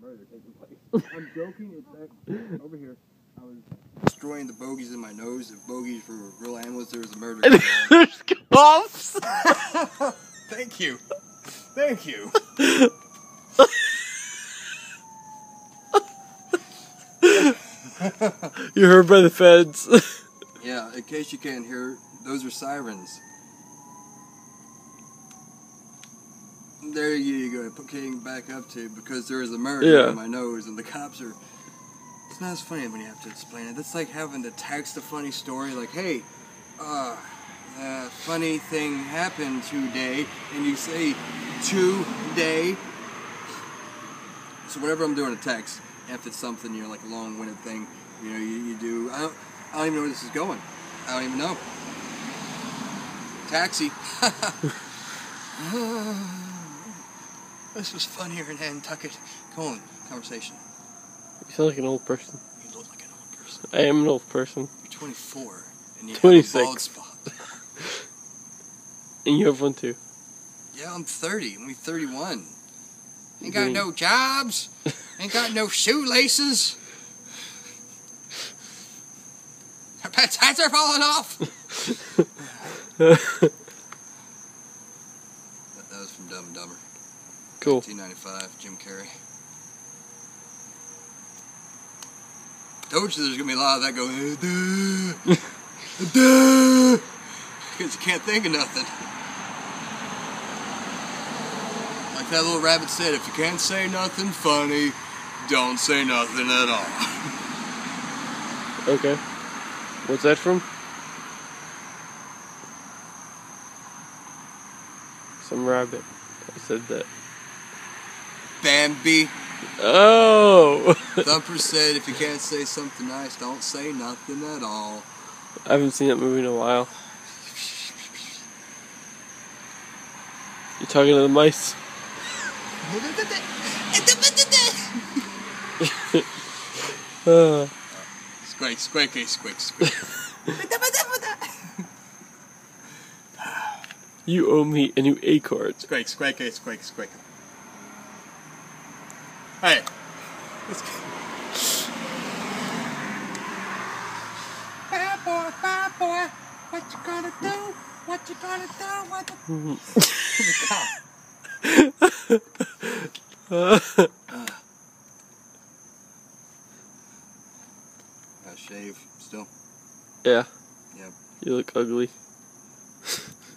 murder taking place. I'm joking. It's back over here. I was destroying the bogies in my nose. If bogies were real animals, there was a murder. going. There's coughs. Thank you. Thank you. You're heard by the feds. Yeah, in case you can't hear, those are sirens. There you go, getting back up to because there is a murder Yeah. in my nose and the cops are. It's not as funny when you have to explain it. That's like having to text a funny story, like, "Hey, uh, uh funny thing happened today," and you say today. So whenever I'm doing a text, if it's something you know, like a long-winded thing, you know, you, you do. I don't, I don't even know where this is going. I don't even know. Taxi. this was funnier in Nantucket. Come on, conversation. you sound like an old person. You look like an old person. I am an old person. You're 24 and you have 26. a bald spot. And you have one too. Yeah, I'm 30. I'm only 31. Ain't got no jobs. Ain't got no shoelaces. Our pets' hats are falling off. That, that was from Dumb and Dumber. Cool. 1995, Jim Carrey. Told you there's gonna be a lot of that going. "Uh, duh, duh," Because you can't think of nothing. Like that little rabbit said, if you can't say nothing funny, don't say nothing at all. Okay. What's that from? Some rabbit. I said that. Bambi. Oh! Thumper said, if you can't say something nice, don't say nothing at all. I haven't seen that movie in a while. You're talking to the mice? Uh, Squeak, squeaky, squeak, squeak. you owe me a new acorn. Squeak, squeaky, squeak, squeak. Hey. Let's go. Bad boy, bad boy. What you gonna do? What you gonna do? What the... I shave still. yeah. Yep. You look ugly.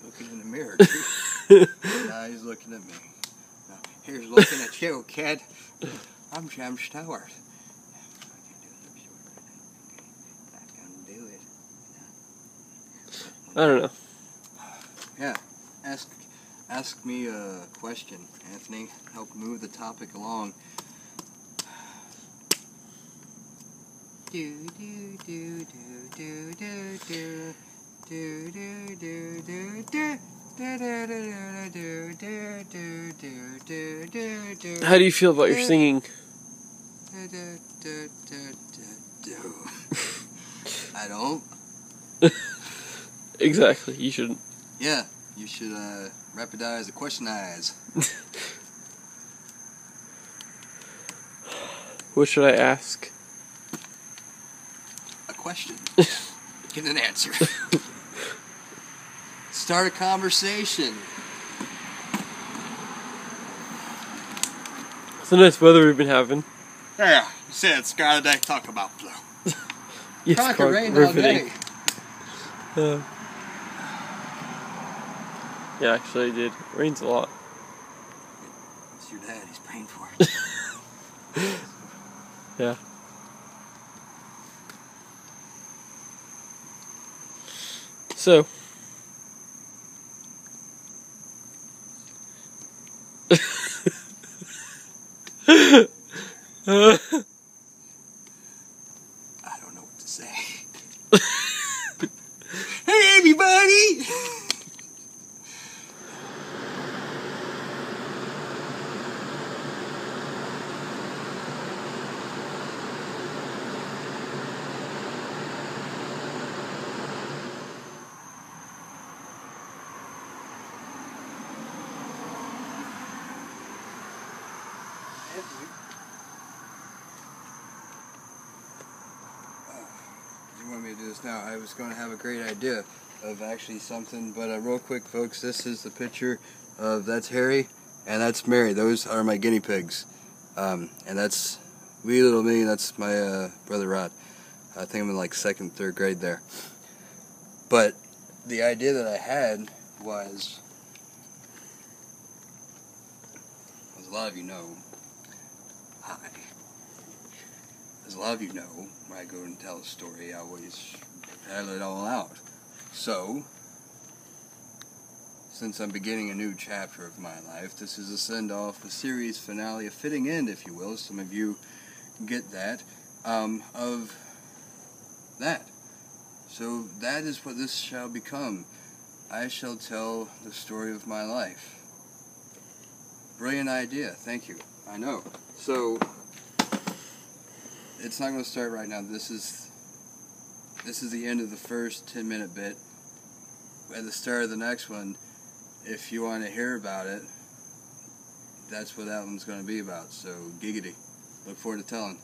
Looking in the mirror. too. now he's looking at me. Now here's looking at you, kid. I'm Jim Stewart. Not gonna do it. I don't know. Yeah. Ask ask me a question, Anthony. Help move the topic along. Do do do do do do do do do do do do. How do you feel about your singing? I don't. Exactly. You shouldn't. Yeah, you should uh, rapidize the questionize. What should I ask? A question. Get an answer. Start a conversation. It's a nice weather we've been having. Yeah, you said Scarlet Day talk about flow. Yes, Talk Clark, rain all day. Uh, yeah, actually, I did. It rains a lot. It's your dad. He's paying for it. Yeah. So. you want me to do this now? I was going to have a great idea of actually something, but uh, real quick, folks, this is the picture of that's Harry and that's Mary. Those are my guinea pigs, um, and that's wee little me. That's my uh, brother Rod. I think I'm in like second, third grade there. But the idea that I had was, as a lot of you know, As a lot of you know, when I go and tell a story, I always tell it all out. So, since I'm beginning a new chapter of my life, this is a send off, a series finale, a fitting end, if you will. Some of you get that, um, of that. So, that is what this shall become. I shall tell the story of my life. Brilliant idea. Thank you. I know. So, it's not going to start right now. This is this is the end of the first 10 minute bit. At the start of the next one, if you want to hear about it, that's what that one's going to be about. So, giggity. Look forward to telling.